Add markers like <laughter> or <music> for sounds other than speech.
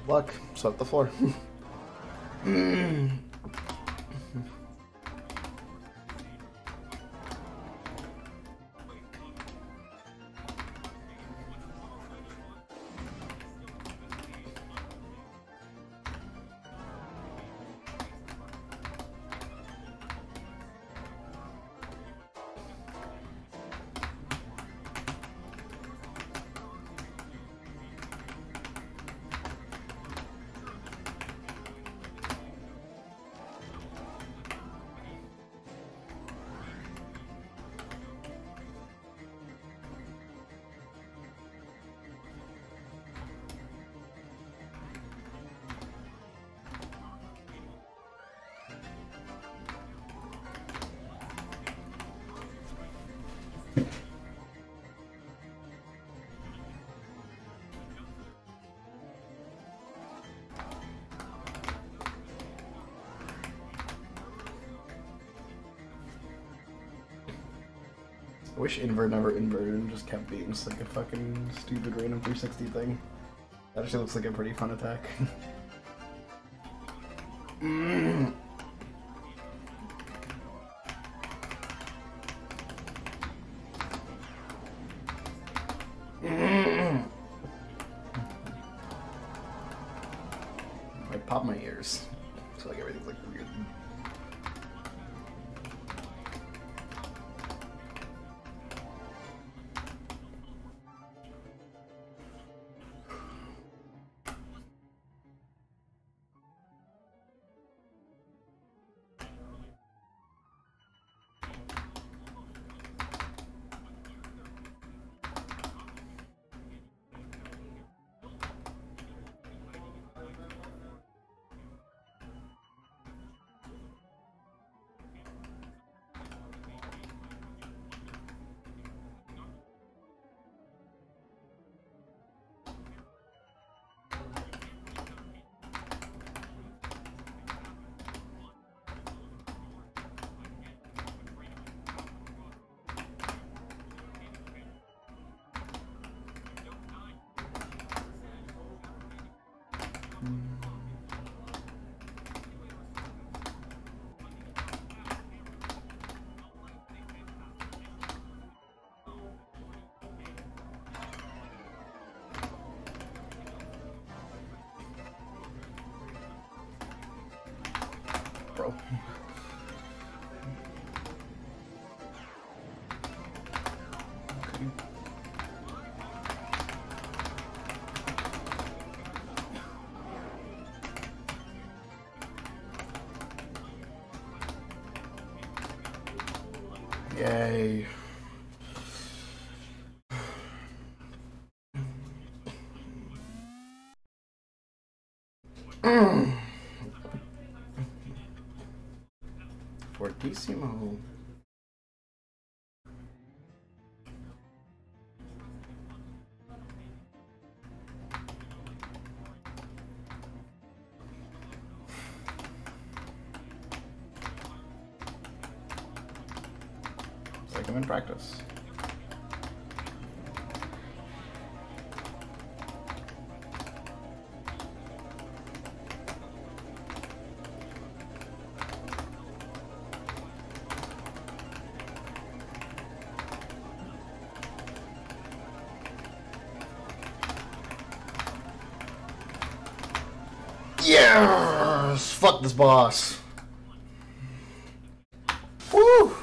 Bad luck. Swept the floor. <clears throat> <clears throat> I wish invert never inverted and just kept being just like a fucking stupid random 360 thing. That actually looks like a pretty fun attack. Mm. <laughs> <clears throat> I pop my ears. So like everything's like weird. Bro. Yay. Mm. Fortissimo. them in practice. Yes! Fuck this boss. Woo!